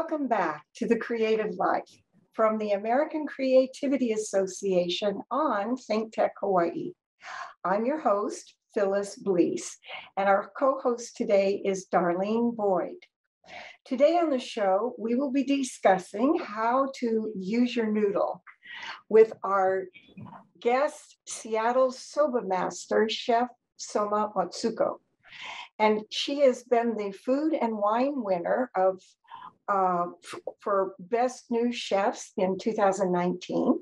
Welcome back to The Creative Life from the American Creativity Association on Think Tech Hawaii. I'm your host, Phyllis Blees, and our co-host today is Darlene Boyd. Today on the show, we will be discussing how to use your noodle with our guest, Seattle Soba Master, Chef Soma Mutsuko. And she has been the food and wine winner of uh, for Best New Chefs in 2019.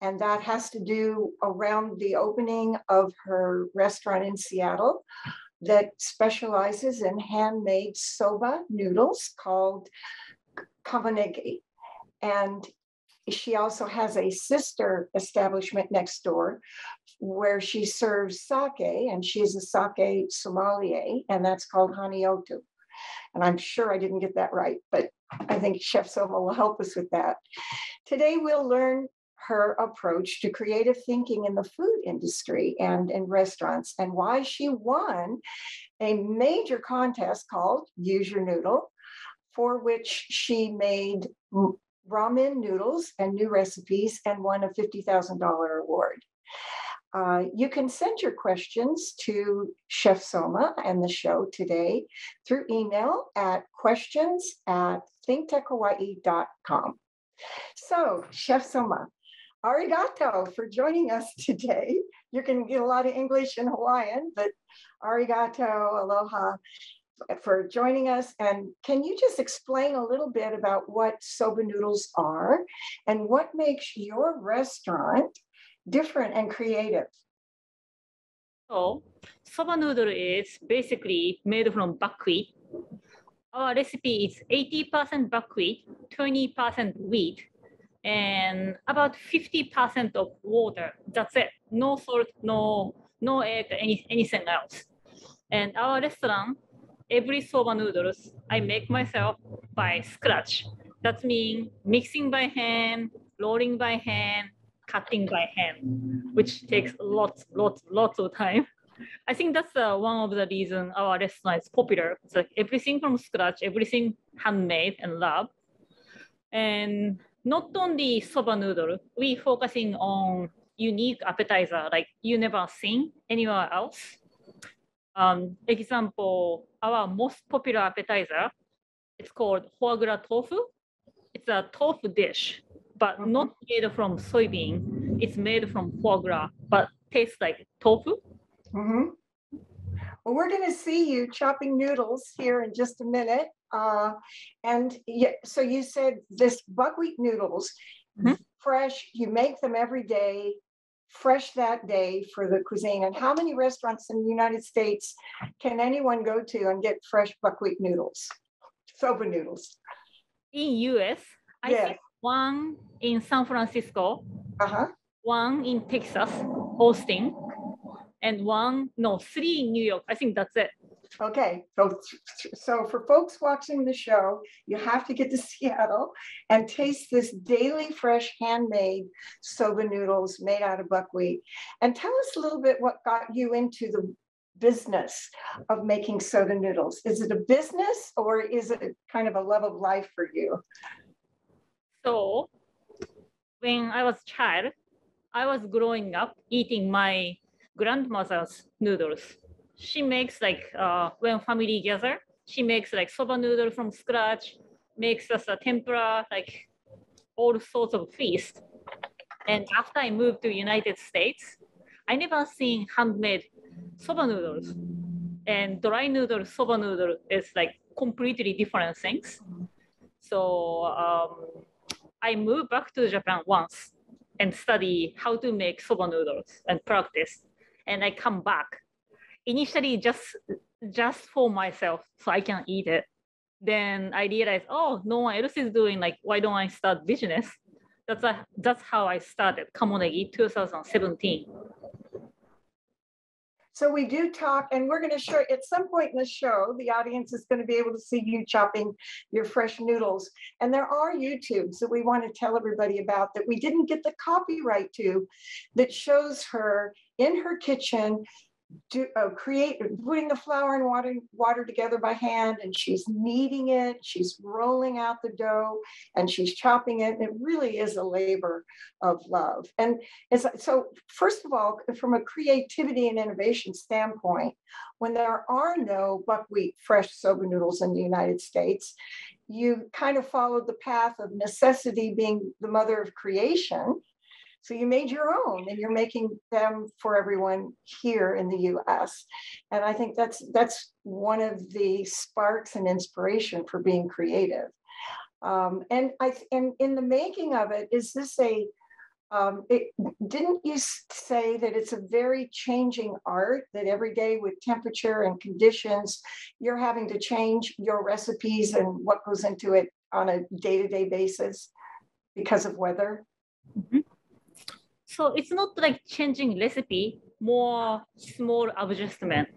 And that has to do around the opening of her restaurant in Seattle that specializes in handmade soba noodles called Kamonegi. And she also has a sister establishment next door where she serves sake, and she's a sake sommelier, and that's called Hannyatou. And I'm sure I didn't get that right, but I think Chef Soma will help us with that. Today, we'll learn her approach to creative thinking in the food industry and in restaurants and why she won a major contest called Use Your Noodle, for which she made ramen noodles and new recipes and won a $50,000 award. Uh, you can send your questions to Chef Soma and the show today through email at questions at thinktechhawaii.com. So, Chef Soma, arigato for joining us today. Going to get a lot of English and Hawaiian, but arigato, aloha for joining us. And can you just explain a little bit about what soba noodles are and what makes your restaurant different and creative? So, soba noodle is basically made from buckwheat. Our recipe is 80% buckwheat, 20% wheat, and about 50% of water. That's it. No salt, no no egg, any, anything else. And our restaurant, every soba noodles I make myself by scratch. That means mixing by hand, rolling by hand, cutting by hand, which takes lots, lots, lots of time. I think that's uh, one of the reasons our restaurant is popular. It's like everything from scratch, everything handmade and love. And not only soba noodle, we focusing on unique appetizer like you never seen anywhere else. Um, example, our most popular appetizer, it's called foie gras tofu. It's a tofu dish but mm-hmm. not made from soybean. It's made from foie gras, but tastes like tofu. Mm-hmm. Well, we're going to see you chopping noodles here in just a minute. Uh, and yeah, so you said this buckwheat noodles, mm-hmm. fresh, you make them every day, fresh that day for the cuisine. And how many restaurants in the United States can anyone go to and get fresh buckwheat noodles, soba noodles? In US, I yeah. think one in San Francisco, uh-huh. one in Texas, Austin, and one, no, three in New York. I think that's it. Okay, so so for folks watching the show, you have to get to Seattle and taste this daily fresh handmade soba noodles made out of buckwheat. And tell us a little bit what got you into the business of making soba noodles. Is it a business or is it kind of a love of life for you? So when I was child, I was growing up eating my grandmother's noodles. She makes like uh, when family gather, she makes like soba noodle from scratch, makes us a tempura, like all sorts of feast. And after I moved to United States, I never seen handmade soba noodles. And dry noodle, soba noodle is like completely different things. So um, I moved back to Japan once and study how to make soba noodles and practice. And I come back initially just just for myself so I can eat it. Then I realized, oh, no one else is doing like, why don't I start business? That's a, that's how I started Kamonegi 2017. So we do talk, and we're going to show at some point in the show, the audience is going to be able to see you chopping your fresh noodles. And there are YouTubes that we want to tell everybody about that we didn't get the copyright to that shows her in her kitchen do uh, create putting the flour and water water together by hand and she's kneading it she's rolling out the dough and she's chopping it and it really is a labor of love. And so first of all from a creativity and innovation standpoint when there are no buckwheat fresh soba noodles in the united states you kind of followed the path of necessity being the mother of creation so you made your own and you're making them for everyone here in the US. And I think that's that's one of the sparks and inspiration for being creative. Um, and I and in the making of it, is this a um, it, didn't you say that it's a very changing art that every day with temperature and conditions you're having to change your recipes and what goes into it on a day-to-day basis because of weather mm-hmm. So it's not like changing recipe, more small adjustment.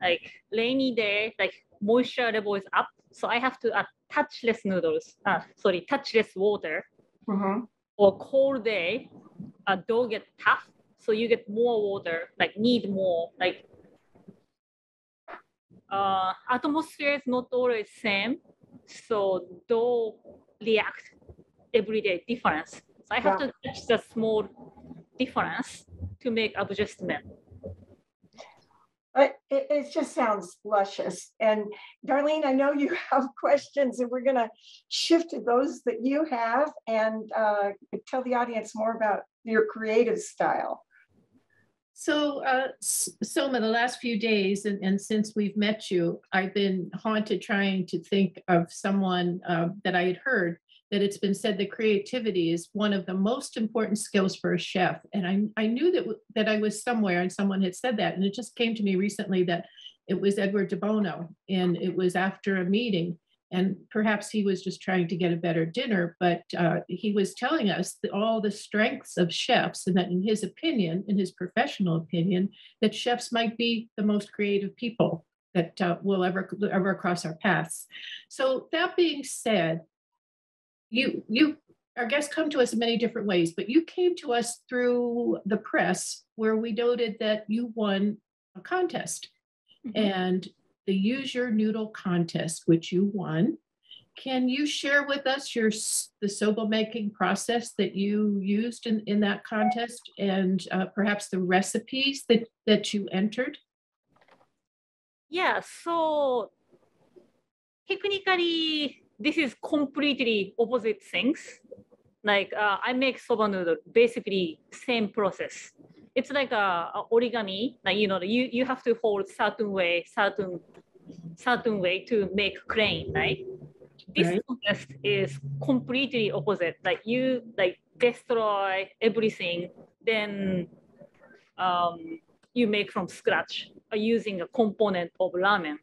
Like rainy day, like moisture level is up, so I have to add touchless noodles. Uh, sorry, touchless water. Mm-hmm. Or cold day, a dough get tough, so you get more water, like need more, like uh, atmosphere is not always same, so dough react every day difference. I have yeah. to touch the small difference to make adjustment. It, it, just sounds luscious. And Darlene, I know you have questions, and we're going to shift to those that you have and uh, tell the audience more about your creative style. So, uh, Soma, the last few days, and, and, since we've met you, I've been haunted trying to think of someone uh, that I had heard that it's been said that creativity is one of the most important skills for a chef. And I, I knew that, that I was somewhere and someone had said that. And it just came to me recently that it was Edward de Bono and it was after a meeting. And perhaps he was just trying to get a better dinner, but uh, he was telling us all the strengths of chefs, and that in his opinion, in his professional opinion, that chefs might be the most creative people that uh, will ever ever cross our paths. So that being said, you you our guests come to us in many different ways, but you came to us through the press where we noted that you won a contest mm-hmm. and the Use Your Noodle contest, which you won. Can you share with us your the soba making process that you used in, in that contest and uh, perhaps the recipes that, that you entered? Yeah, so technically this is completely opposite things. Like uh, I make soba noodle, basically same process. It's like a, a, origami, like you know, you, you have to hold certain way, certain certain way to make crane, right? This right. process is completely opposite. Like you like destroy everything, then um, you make from scratch uh, using a component of ramen.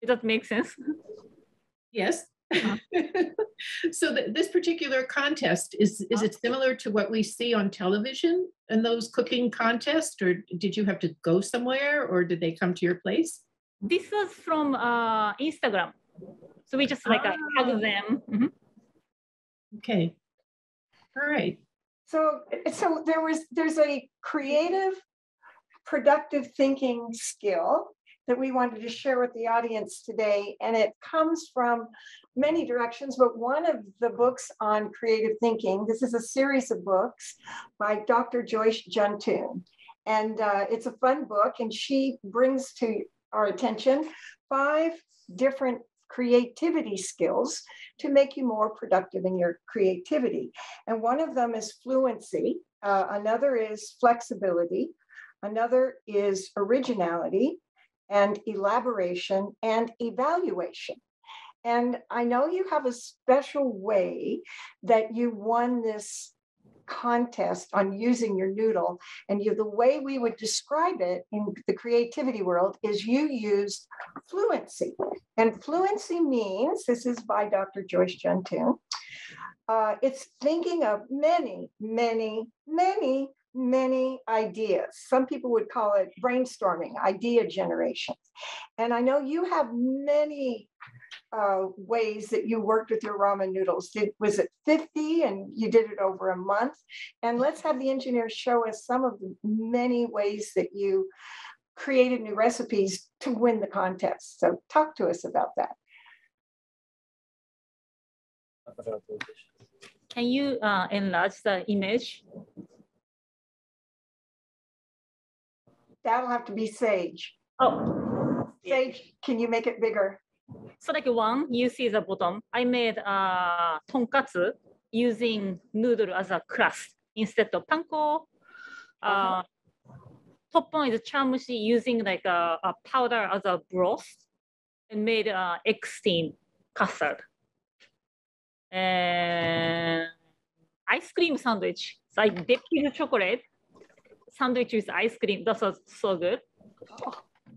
Does that make sense? Yes. Uh-huh. so th- this particular contest is is it similar to what we see on television in those cooking contests, or did you have to go somewhere, or did they come to your place? This was from uh, Instagram, so we just like uh, ah. tag them. Mm-hmm. Okay, all right. So so there was there's a creative, productive thinking skill that we wanted to share with the audience today. And it comes from many directions, but one of the books on creative thinking, this is a series of books by Dr. Joyce Juntune. And uh, it's a fun book, and she brings to our attention five different creativity skills to make you more productive in your creativity. And one of them is fluency, uh, another is flexibility, another is originality, and elaboration and evaluation. And I know you have a special way that you won this contest on using your noodle. And you, the way we would describe it in the creativity world is you used fluency. And fluency means, this is by Dr. Joyce Juntune, uh, it's thinking of many, many, many many ideas. Some people would call it brainstorming, idea generation. And I know you have many uh, ways that you worked with your ramen noodles. Did, was it 50 and you did it over a month? And let's have the engineers show us some of the many ways that you created new recipes to win the contest. So talk to us about that. Can you uh, enlarge the image? That'll have to be Sage. Oh. Sage, can you make it bigger? So like one, you see the bottom. I made uh, tonkatsu using noodle as a crust instead of panko. Uh, top one is chamushi using like a, a powder as a broth and made uh, egg steam custard. And ice cream sandwich. So I dipped in chocolate sandwich with ice cream. That was so good.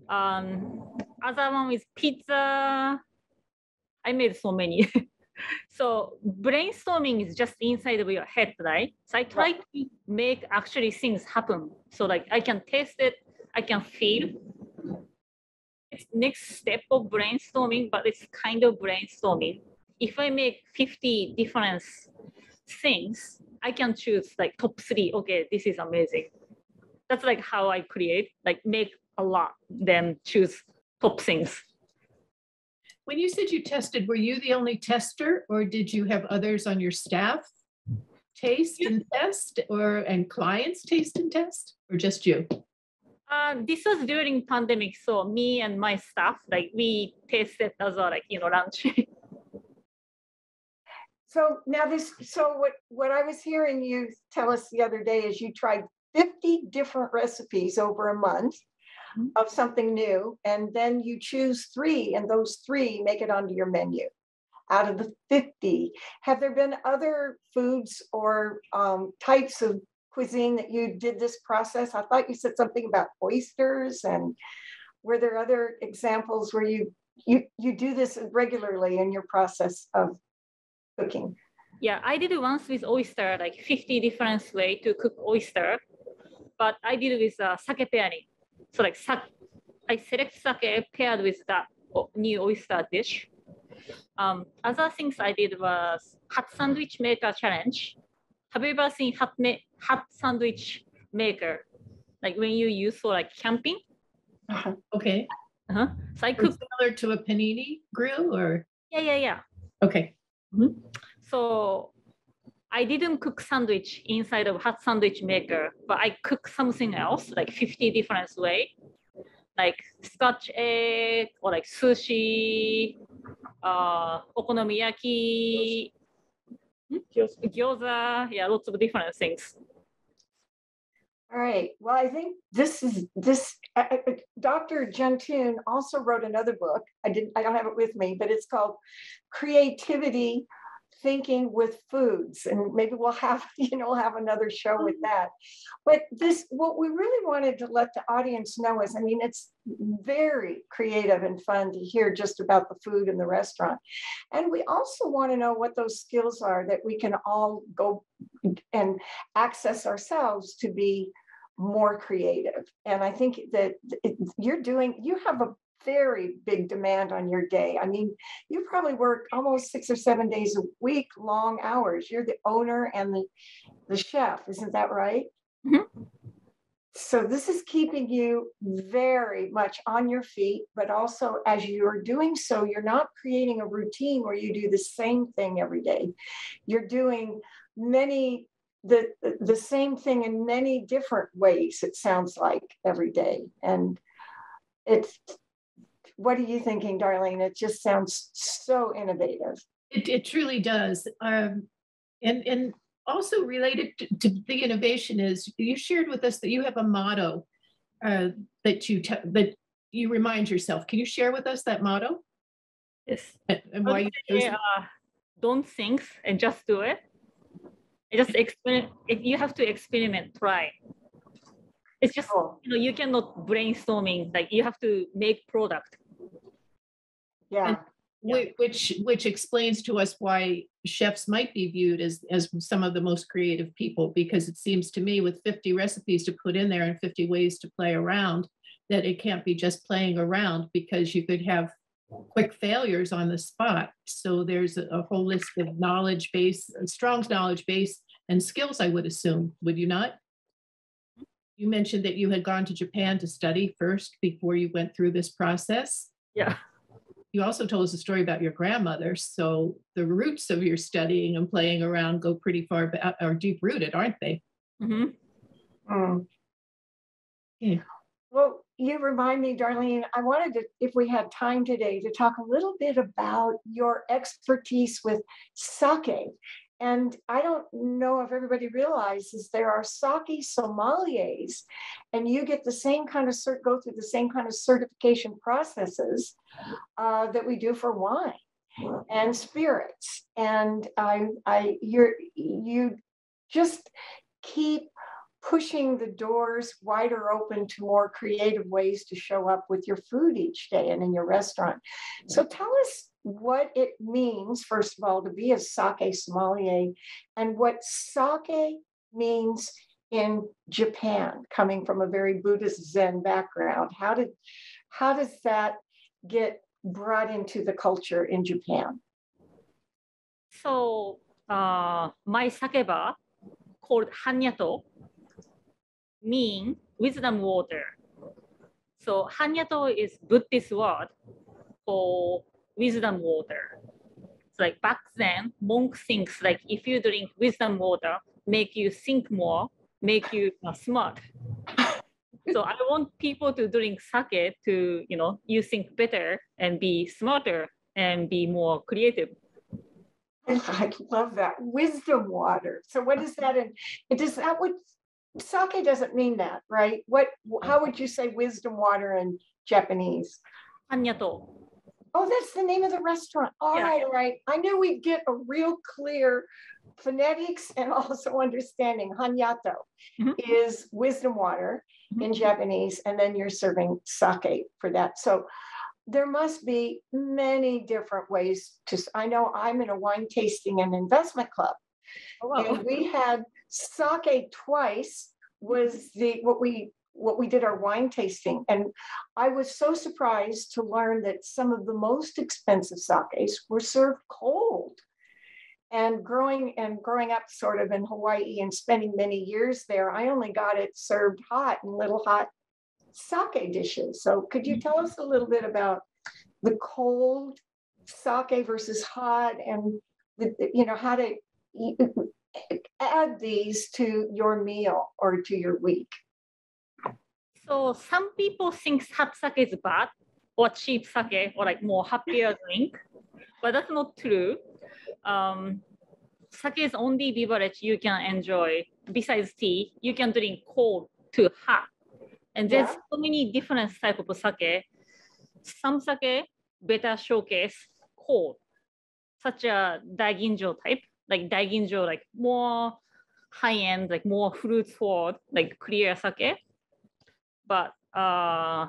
Um, other one is pizza. I made so many. so brainstorming is just inside of your head, right? So I try to make actually things happen. So like I can taste it, I can feel. It's next step of brainstorming, but it's kind of brainstorming. If I make 50 different things, I can choose like top three. Okay, this is amazing. That's like how I create, like make a lot, then choose top things. When you said you tested, were you the only tester or did you have others on your staff taste and test or and clients taste and test or just you? Uh, this was during pandemic, so me and my staff, like we tasted as a like you know lunch. So now this, so what, what I was hearing you tell us the other day is you tried 50 different recipes over a month Mhm. of something new, and then you choose three, and those three make it onto your menu. Out of the 50, have there been other foods or um, types of cuisine that you did this process? I thought you said something about oysters, and were there other examples where you you you do this regularly in your process of cooking? yeah, I did it once with oyster, like 50 different way to cook oyster, but I did with uh, sake pairing. So like I select sake paired with that o- new oyster dish. Um, other things I did was hot sandwich maker challenge. Have you ever seen hot, ma- hot sandwich maker? Like when you use for like camping? Okay. Uh-huh. So I cook, Similar to a panini grill or, yeah, yeah, yeah. okay. So I didn't cook sandwich inside of hot sandwich maker, but I cook something else, like 50 different way, like scotch egg or like sushi, uh, okonomiyaki, hmm? gyoza, yeah, lots of different things. All right. Well, I think this is this. Uh, uh, Dr. Juntune also wrote another book. I didn't. I don't have it with me, but it's called "Creativity Thinking with Foods," and maybe we'll have you know we'll have another show with mm-hmm. that. But this, what we really wanted to let the audience know is, I mean, it's very creative and fun to hear just about the food in the restaurant, and we also want to know what those skills are that we can all go and access ourselves to be more creative. And I think that it, you're doing, you have a very big demand on your day. I mean, you probably work almost six or seven days a week, long hours. You're the owner and the, the chef, isn't that right? Mhm. So this is keeping you very much on your feet, but also as you're doing so, you're not creating a routine where you do the same thing every day. You're doing many the the same thing in many different ways it sounds like every day and it's what are you thinking darlene it just sounds so innovative It, it truly does. Um, and, and also related to, to the innovation is you shared with us that you have a motto uh, that you te- that you remind yourself. Can you share with us that motto Yes. and, and I why you say, uh, don't think and just do it. I Just experiment. If you have to experiment, try. It's just you know you cannot brainstorming like you have to make product. Yeah Whi- Which, which explains to us why chefs might be viewed as, as some of the most creative people, because it seems to me with 50 recipes to put in there and 50 ways to play around, that it can't be just playing around because you could have quick failures on the spot. So there's a a whole list of knowledge base, strong knowledge base and skills, I would assume, would you not? You mentioned that you had gone to Japan to study first before you went through this process. Yeah. You also told us a story about your grandmother. So the roots of your studying and playing around go pretty far back, are deep rooted, aren't they? Mhm. Mm. Yeah. Well, you remind me, Darlene, I wanted to, if we had time today, to talk a little bit about your expertise with sake. And I don't know if everybody realizes there are sake sommeliers, and you get the same kind of cert, go through the same kind of certification processes uh, that we do for wine and spirits. And I, I, you're, you just keep pushing the doors wider open to more creative ways to show up with your food each day and in your restaurant. So tell us what it means, first of all, to be a sake sommelier and what sake means in Japan, coming from a very Buddhist Zen background. How did how does that get brought into the culture in Japan? So uh, my sake bar called Hannyatou mean wisdom water. So Hannyatou is Buddhist word for wisdom water. It's like back then, monk thinks like if you drink wisdom water, make you think more, make you uh, smart. so I want people to drink sake to, you know, you think better and be smarter and be more creative. I love that wisdom water. So what is that? And it does that what sake doesn't mean that, right? What how would you say wisdom water in Japanese? Hannyatou. Oh, that's the name of the restaurant. All Yeah. right, all right. I knew we'd get a real clear phonetics and also understanding. Hannyatou Mhm. is wisdom water in Japanese, and then you're serving sake for that. So there must be many different ways to. I know I'm in a wine tasting and investment club, Oh, wow. and we had sake twice was the what we what we did our wine tasting. And i was so surprised to learn that some of the most expensive sakes were served cold. And growing and growing up sort of in hawaii and spending many years there i only got it served hot in little hot sake dishes. So could you tell us a little bit about the cold sake versus hot and the, you know how to add these to your meal or to your week. So some people think hot sake is bad or cheap sake or like more happier drink, but that's not true. Um, sake is only beverage you can enjoy besides tea. You can drink cold to hot, and there's Yeah. so many different type of sake. Some sake better showcase cold, such a daiginjo type, like daiginjo, like more high end, like more fruits forward, like clear sake but uh,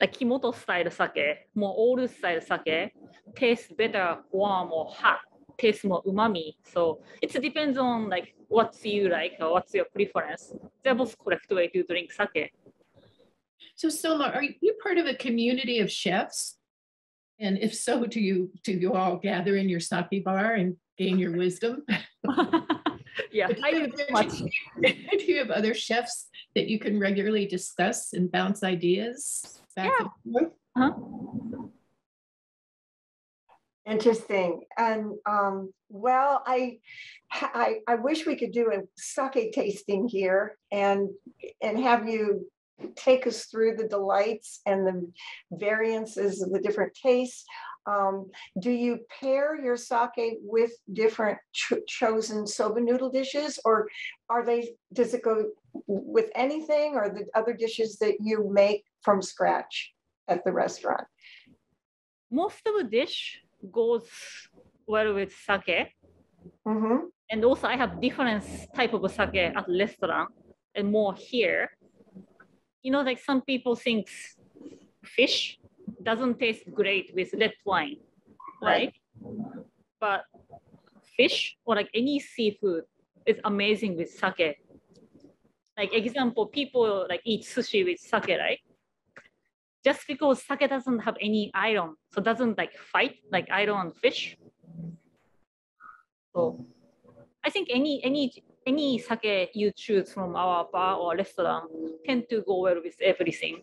like Kimoto style sake, more old style sake, tastes better warm or hot, tastes more umami. So it depends on like what you like or what's your preference. They're both correct way to drink sake. So Soma, are you part of a community of chefs? And if so, do you do you all gather in your sake bar and gain your wisdom? yeah, Do I you, do too much. have, do you have other chefs that you can regularly discuss and bounce ideas back and forth? Huh? Interesting. And um, well, I, I I wish we could do a sake tasting here and and have you take us through the delights and the variances of the different tastes. Um, do you pair your sake with different ch- chosen soba noodle dishes, or are they? Does it go with anything, or the other dishes that you make from scratch at the restaurant? Most of the dish goes well with sake. hmm And also I have different type of sake at restaurant and more here. You know, like some people think fish doesn't taste great with red wine right? But fish or like any seafood is amazing with sake. Like example, people like eat sushi with sake, right? Just because sake doesn't have any iron, so doesn't like fight like iron on fish. So I think any any any sake you choose from our bar or restaurant tend to go well with everything.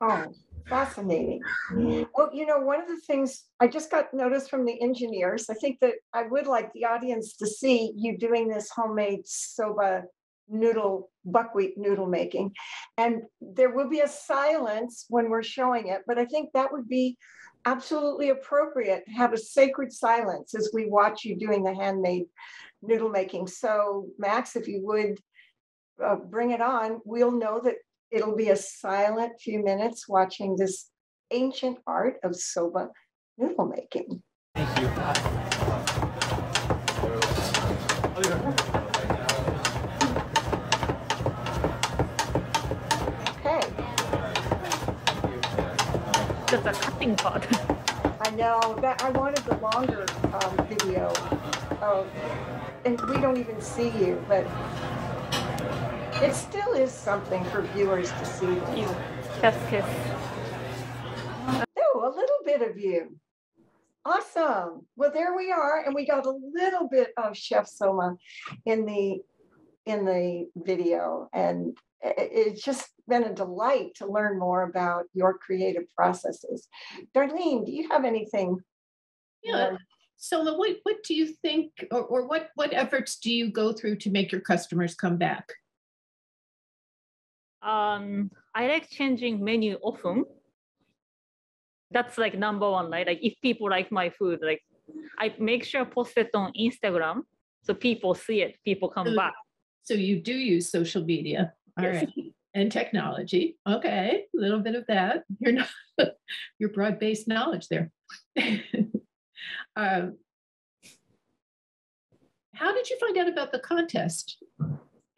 Oh, fascinating. Well, you know, one of the things I just got notice from the engineers, I think that I would like the audience to see you doing this homemade soba noodle, buckwheat noodle making. And there will be a silence when we're showing it, but I think that would be absolutely appropriate to have a sacred silence as we watch you doing the handmade noodle making. So Max, if you would uh, bring it on, we'll know that it'll be a silent few minutes watching this ancient art of soba noodle making. Thank you. Okay, Just a cutting part. I know that I wanted the longer um, video of, and we don't even see you, but it still is something for viewers to see. you just kiss. Oh, a little bit of you. Awesome. Well, there we are, and we got a little bit of Chef Soma in the in the video, and i- i- it's just been a delight to learn more about your creative processes. Darlene, do you have anything? Yeah. more? So what, what do you think, or, or what, what efforts do you go through to make your customers come back? Um, I like changing menu often. That's like number one, right? Like if people like my food, like I make sure I post it on Instagram so people see it, people come Mm. back. So you do use social media, all Yes. right, and technology. Okay, a little bit of that. You're not, your broad-based knowledge there. Um, How did you find out about the contest?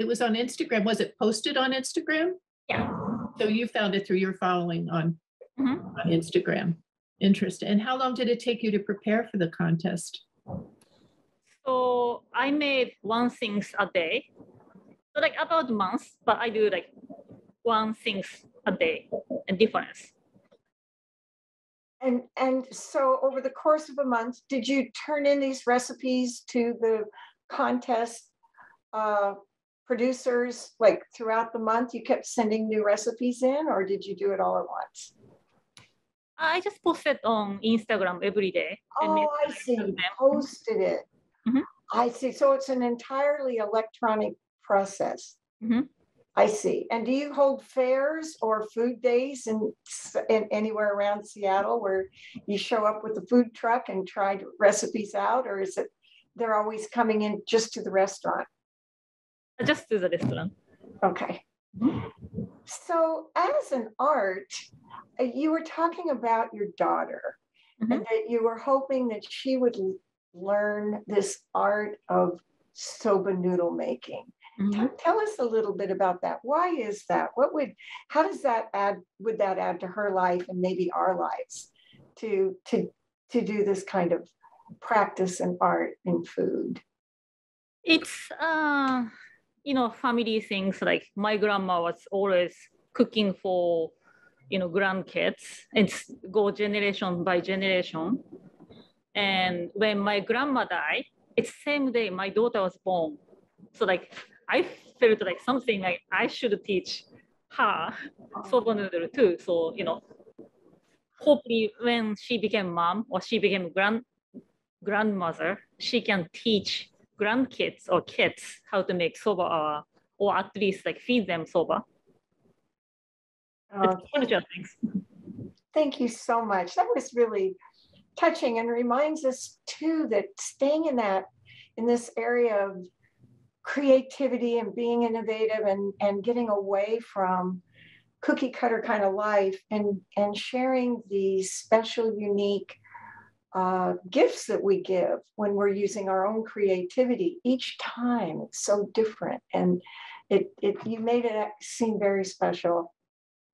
It was on Instagram. Was it posted on Instagram? Yeah. So you found it through your following on Mhm. on Instagram. Interesting. And how long did it take you to prepare for the contest? So I made one things a day. So like about months, but I do like one things a day and difference. And and so over the course of a month, did you turn in these recipes to the contest uh, producers like throughout the month? You kept sending new recipes in, or did you do it all at once? I just posted on Instagram every day. and Oh, I see. Posted it. Mhm. I see. So it's an entirely electronic process. Mhm. I see. And do you hold fairs or food days in, in anywhere around Seattle where you show up with a food truck and try recipes out, or is it they're always coming in just to the restaurant? Just to the restaurant. Okay. So as an art, uh, you were talking about your daughter and that you were hoping that she would learn this art of soba noodle making. Mhm. Tell, tell us a little bit about that. Why is that? What would, how does that add, would that add to her life and maybe our lives to, to, to do this kind of practice and art in food? It's uh, you know, family things like my grandma was always cooking for you know grandkids. It's go generation by generation. And when my grandma died, it's same day my daughter was born. So like I felt like something like I should teach her soba noodle too. So you know, hopefully when she became mom or she became grand grandmother, she can teach grandkids or kids how to make soba or, or at least like feed them soba. Uh, things. Thank you so much. That was really touching and reminds us too that staying in that, in this area of creativity and being innovative and, and getting away from cookie cutter kind of life and, and sharing these special, unique uh, gifts that we give when we're using our own creativity each time. It's so different. And it, it you made it seem very special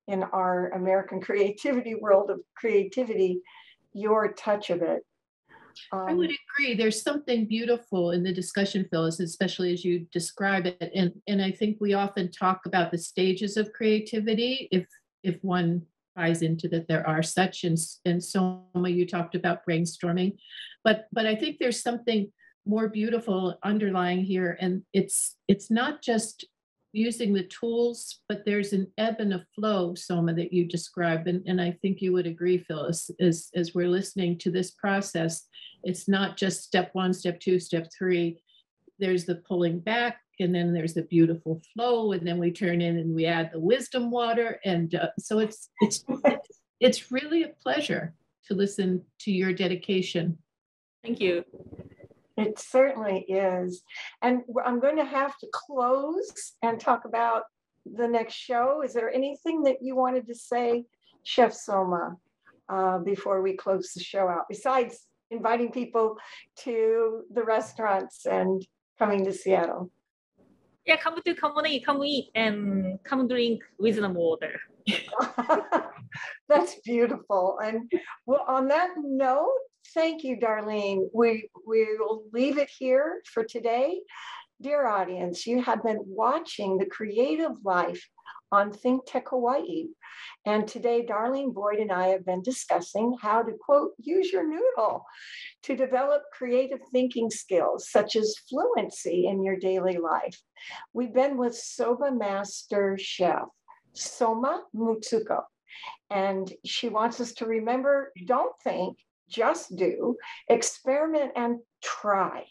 in our American creativity world of creativity, your touch of it I would Um, agree. There's something beautiful in the discussion, Phyllis, especially as you describe it. And, and I think we often talk about the stages of creativity, if, if one buys into that there are such, and, and Soma, you talked about brainstorming. But, but I think there's something more beautiful underlying here, and it's, it's not just using the tools, but there's an ebb and a flow, Soma, that you describe. And, and I think you would agree, Phyllis, as, as we're listening to this process, it's not just step one, step two, step three. There's the pulling back, and then there's the beautiful flow, and then we turn in and we add the wisdom water. And uh, so it's, it's, it's- it's really a pleasure to listen to your dedication. Thank you. It certainly is. And I'm going to have to close and talk about the next show. Is there anything that you wanted to say, Chef Soma, uh, before we close the show out, besides inviting people to the restaurants and coming to Seattle? Yeah, come to come on eat, come eat, and come drink wisdom water. That's beautiful. And well, on that note, thank you, Darlene. We we will leave it here for today. Dear audience, you have been watching the creative life on Think Tech Hawaii. And today, Darlene Boyd and I have been discussing how to quote, use your noodle to develop creative thinking skills such as fluency in your daily life. We've been with Soba Master Chef Soma Mutsuko. And she wants us to remember don't think, just do, experiment and try.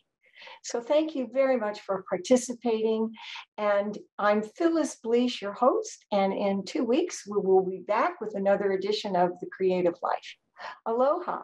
So thank you very much for participating. And I'm Phyllis Blees, your host. And in two weeks, we will be back with another edition of The Creative Life. Aloha.